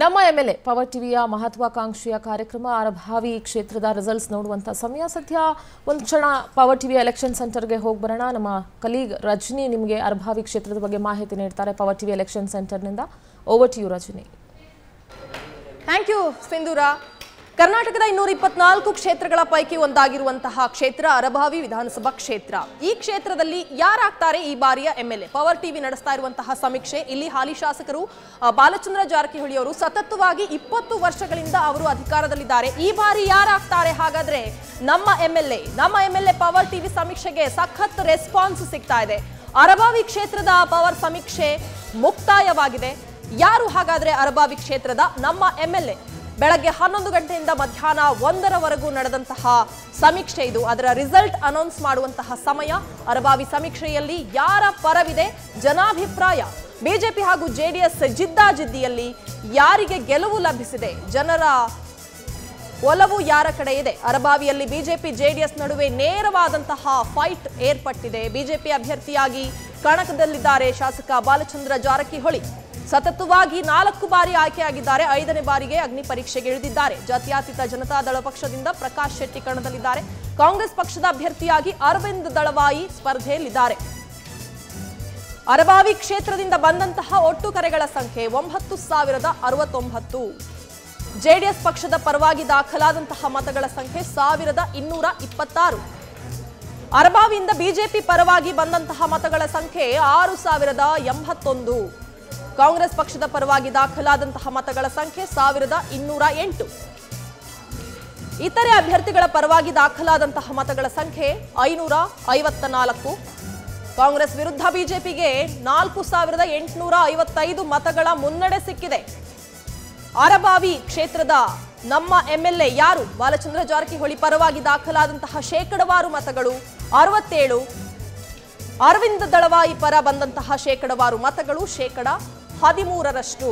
ನಮ್ಮ M L A power ಟಿವಿಯ ಮಹತ್ವಾಕಾಂಕ್ಷೆಯ ಕಾರ್ಯಕ್ರಮ. ಅರಭಾವಿ ಕ್ಷೇತ್ರದ ರಿಸಲ್ಟ್ಸ್ ನೋಡುವಂಥ ಸಮಯ ಸದ್ಯ. ಒಂದು ಕ್ಷಣ ಪವರ್ ಟಿವಿ ಎಲೆಕ್ಷನ್ ಸೆಂಟರ್ಗೆ ಹೋಗಿ ಬರೋಣ. ನಮ್ಮ ಕಲೀಗ್ ರಜನಿ ನಿಮಗೆ ಅರಭಾವಿ ಕ್ಷೇತ್ರದ ಬಗ್ಗೆ ಮಾಹಿತಿ ನೀಡ್ತಾರೆ power TV election ಸೆಂಟರ್ನಿಂದ over to you Rajani. Thank you Sindhura. ಕರ್ನಾಟಕದ ಇನ್ನೂರ ಇಪ್ಪತ್ನಾಲ್ಕು ಕ್ಷೇತ್ರಗಳ ಪೈಕಿ ಒಂದಾಗಿರುವಂತಹ ಕ್ಷೇತ್ರ ಅರಭಾವಿ ವಿಧಾನಸಭಾ ಕ್ಷೇತ್ರ. ಈ ಕ್ಷೇತ್ರದಲ್ಲಿ ಯಾರಾಗ್ತಾರೆ? ಈ ಬಾರಿಯ ಎಂಎಲ್ಎ. ಪವರ್ ಟಿವಿ ನಡೆಸ್ತಾ ಇರುವಂತಹ ಸಮೀಕ್ಷೆ. ಇಲ್ಲಿ ಹಾಲಿ ಶಾಸಕರು ಬಾಲಚಂದ್ರ ಜಾರಕಿಹೊಳಿ ಅವರು ಸತತವಾಗಿ ಇಪ್ಪತ್ತು ವರ್ಷಗಳಿಂದ ಅವರು ಅಧಿಕಾರದಲ್ಲಿದ್ದಾರೆ. ಈ ಬಾರಿ ಯಾರಾಗ್ತಾರೆ? ಹಾಗಾದ್ರೆ ನಮ್ಮ ಎಂಎಲ್ಎ ನಮ್ಮ ಎಂಎಲ್ಎ ಪವರ್ ಟಿವಿ ಸಮೀಕ್ಷೆಗೆ ಸಖತ್ ರೆಸ್ಪಾನ್ಸ್ ಸಿಗ್ತಾ ಇದೆ. ಅರಭಾವಿ ಕ್ಷೇತ್ರದ ಪವರ್ ಸಮೀಕ್ಷೆ ಮುಕ್ತಾಯವಾಗಿದೆ. ಯಾರು ಹಾಗಾದ್ರೆ ಅರಭಾವಿ ಕ್ಷೇತ್ರದ ನಮ್ಮ ಎಂಎಲ್ಎ? ಬೆಳಗ್ಗೆ ಹನ್ನೊಂದು ಗಂಟೆಯಿಂದ ಮಧ್ಯಾಹ್ನ ಒಂದರವರೆಗೂ ನಡೆದಂತಹ ಸಮೀಕ್ಷೆ ಇದು. ಅದರ ರಿಸಲ್ಟ್ ಅನೌನ್ಸ್ ಮಾಡುವಂತಹ ಸಮಯ. ಅರಬಾವಿ ಸಮೀಕ್ಷೆಯಲ್ಲಿ ಯಾರ ಪರವಿದೆ? ಜನಾಭಿಪ್ರಾಯ. ಬಿಜೆಪಿ ಹಾಗೂ ಜೆಡಿಎಸ್ ಜಿದ್ದಾಜಿದ್ದಿಯಲ್ಲಿ ಯಾರಿಗೆ ಗೆಲುವು ಲಭಿಸಿದೆ? ಜನರ ಒಲವು ಯಾರ ಕಡೆ ಇದೆ? ಅರಬಾವಿಯಲ್ಲಿ ಬಿಜೆಪಿ, ಜೆಡಿಎಸ್ ನಡುವೆ ನೇರವಾದಂತಹ ಫೈಟ್ ಏರ್ಪಟ್ಟಿದೆ. ಬಿಜೆಪಿ ಅಭ್ಯರ್ಥಿಯಾಗಿ ಕಣಕದಲ್ಲಿದ್ದಾರೆ ಶಾಸಕ ಬಾಲಚಂದ್ರ ಜಾರಕಿಹೊಳಿ. ಸತತವಾಗಿ ನಾಲ್ಕು ಬಾರಿ ಆಯ್ಕೆಯಾಗಿದ್ದಾರೆ. ಐದನೇ ಬಾರಿಗೆ ಅಗ್ನಿ ಪರೀಕ್ಷೆಗೆ ಇಳಿದಿದ್ದಾರೆ. ಜಾತ್ಯತೀತ ಜನತಾದಳ ಪಕ್ಷದಿಂದ ಪ್ರಕಾಶ್ ಶೆಟ್ಟಿ ಕಣದಲ್ಲಿದ್ದಾರೆ. ಕಾಂಗ್ರೆಸ್ ಪಕ್ಷದ ಅಭ್ಯರ್ಥಿಯಾಗಿ ಅರವಿಂದ್ ದಳವಾಯಿ ಸ್ಪರ್ಧೆಯಲ್ಲಿದ್ದಾರೆ. ಅರಬಾವಿ ಕ್ಷೇತ್ರದಿಂದ ಬಂದಂತಹ ಒಟ್ಟು ಕರೆಗಳ ಸಂಖ್ಯೆ ಒಂಬತ್ತು ಸಾವಿರದ ಅರವತ್ತೊಂಬತ್ತು. ಜೆಡಿಎಸ್ ಪಕ್ಷದ ಪರವಾಗಿ ದಾಖಲಾದಂತಹ ಮತಗಳ ಸಂಖ್ಯೆ ಸಾವಿರದ ಇನ್ನೂರ ಇಪ್ಪತ್ತಾರು. ಅರಬಾವಿಯಿಂದ ಬಿಜೆಪಿ ಪರವಾಗಿ ಬಂದಂತಹ ಮತಗಳ ಸಂಖ್ಯೆ ಆರು ಸಾವಿರದ ಎಂಬತ್ತೊಂದು. ಕಾಂಗ್ರೆಸ್ ಪಕ್ಷದ ಪರವಾಗಿ ದಾಖಲಾದಂತಹ ಮತಗಳ ಸಂಖ್ಯೆ ಸಾವಿರದ ಇನ್ನೂರ ಎಂಟು. ಇತರೆ ಅಭ್ಯರ್ಥಿಗಳ ಪರವಾಗಿ ದಾಖಲಾದಂತಹ ಮತಗಳ ಸಂಖ್ಯೆ ಐನೂರ ಐವತ್ತ ನಾಲ್ಕು. ಕಾಂಗ್ರೆಸ್ ವಿರುದ್ಧ ಬಿಜೆಪಿಗೆ ನಾಲ್ಕು ಸಾವಿರದ ಎಂಟುನೂರ ಐವತ್ತೈದು ಮತಗಳ ಮುನ್ನಡೆ ಸಿಕ್ಕಿದೆ. ಅರಬಾವಿ ಕ್ಷೇತ್ರದ ನಮ್ಮ ಎಂಎಲ್ಎ ಯಾರು? ಬಾಲಚಂದ್ರ ಜಾರಕಿಹೊಳಿ ಪರವಾಗಿ ದಾಖಲಾದಂತಹ ಶೇಕಡವಾರು ಮತಗಳು ಅರವತ್ತೇಳು. ಅರವಿಂದ ದಳವಾಯಿ ಪರ ಬಂದಂತಹ ಶೇಕಡವಾರು ಮತಗಳು ಶೇಕಡ ಹದಿಮೂರರಷ್ಟು.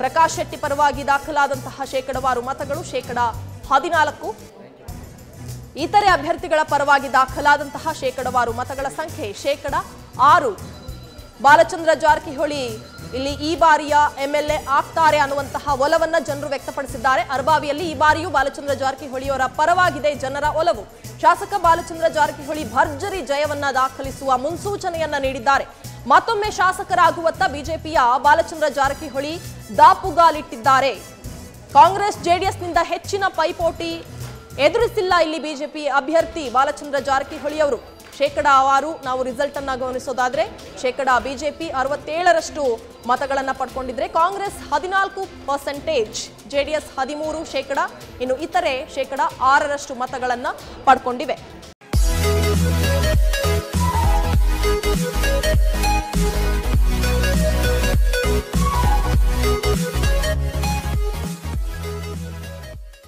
ಪ್ರಕಾಶ್ ಶೆಟ್ಟಿ ಪರವಾಗಿ ದಾಖಲಾದಂತಹ ಶೇಕಡವಾರು ಮತಗಳು ಶೇಕಡ ಹದಿನಾಲ್ಕು. ಇತರೆ ಅಭ್ಯರ್ಥಿಗಳ ಪರವಾಗಿ ದಾಖಲಾದಂತಹ ಶೇಕಡವಾರು ಮತಗಳ ಸಂಖ್ಯೆ ಶೇಕಡ ಆರು. ಬಾಲಚಂದ್ರ ಜಾರಕಿಹೊಳಿ ಇಲ್ಲಿ ಈ ಬಾರಿಯ ಎಂಎಲ್ಎ ಆಗ್ತಾರೆ ಅನ್ನುವಂತಹ ಒಲವನ್ನ ಜನರು ವ್ಯಕ್ತಪಡಿಸಿದ್ದಾರೆ. ಅರಬಾವಿಯಲ್ಲಿ ಈ ಬಾರಿಯೂ ಬಾಲಚಂದ್ರ ಜಾರಕಿಹೊಳಿಯವರ ಪರವಾಗಿದೆ ಜನರ ಒಲವು. ಶಾಸಕ ಬಾಲಚಂದ್ರ ಜಾರಕಿಹೊಳಿ ಭರ್ಜರಿ ಜಯವನ್ನ ದಾಖಲಿಸುವ ಮುನ್ಸೂಚನೆಯನ್ನ ನೀಡಿದ್ದಾರೆ. ಮತ್ತೊಮ್ಮೆ ಶಾಸಕರಾಗುವತ್ತ ಬಿಜೆಪಿಯ ಬಾಲಚಂದ್ರ ಜಾರಕಿಹೊಳಿ ದಾಪುಗಾಲಿಟ್ಟಿದ್ದಾರೆ. ಕಾಂಗ್ರೆಸ್, ಜೆಡಿಎಸ್ನಿಂದ ಹೆಚ್ಚಿನ ಪೈಪೋಟಿ ಎದುರಿಸಿಲ್ಲ ಇಲ್ಲಿ ಬಿಜೆಪಿ ಅಭ್ಯರ್ಥಿ ಬಾಲಚಂದ್ರ ಜಾರಕಿಹೊಳಿ ಅವರು ಶೇಕಡಾವಾರು ನಾವು ರಿಸಲ್ಟ್ ಅನ್ನ ಗಮನಿಸೋದಾದ್ರೆ ಶೇಕಡಾ ಬಿಜೆಪಿ ಅರವತ್ತೇಳರಷ್ಟು ಮತಗಳನ್ನು ಪಡ್ಕೊಂಡಿದ್ರೆ ಕಾಂಗ್ರೆಸ್ ಹದಿನಾಲ್ಕು ಪರ್ಸೆಂಟೇಜ್, ಜೆಡಿಎಸ್ ಹದಿಮೂರು ಶೇಕಡ, ಇನ್ನು ಇತರೆ ಶೇಕಡ ಆರರಷ್ಟು ಮತಗಳನ್ನು ಪಡ್ಕೊಂಡಿವೆ.